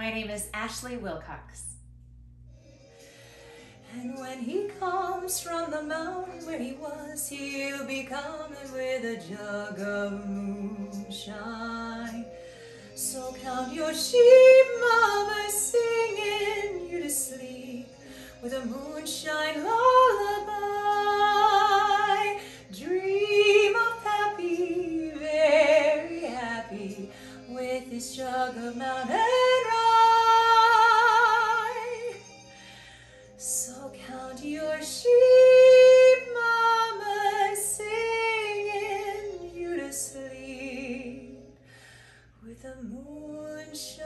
My name is Ashley Wilcox. And when he comes from the mountain where he was, he'll be coming with a jug of moonshine. So count your sheep, mama, singing you to sleep with a moonshine lullaby. Dream of happy, very happy, with his jug of mountain your sheep, mama, singing you to sleep with moonshine.